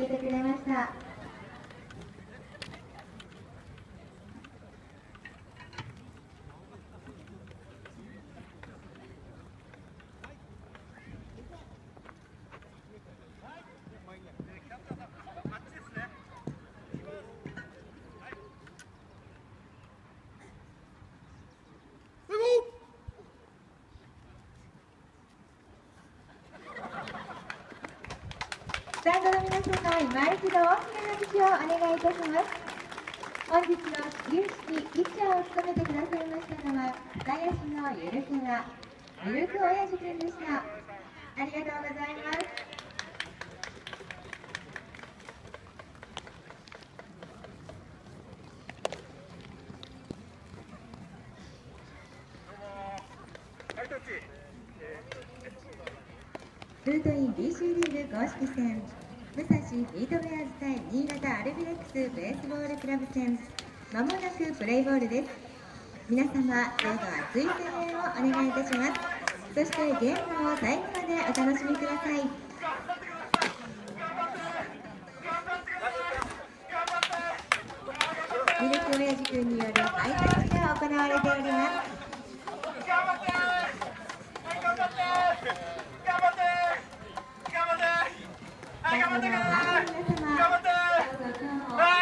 けてくれました。スタンドの皆様、今一度大きな拍手をお願いいたします。本日の始球式ピッチャーを務めてくださいましたのは、外野手のゆるふが、ゆるく親父くんでした。ありがとうございます。ルートイン BC リーグ公式戦武蔵ミートベアズ対新潟アルビレックスベースボールクラブ戦まもなくプレイボールです。皆様どうぞ熱い声援をお願いいたします。そしてゲームを最後までお楽しみください。ミルク親父くんによるハイタッチが行われております。頑張って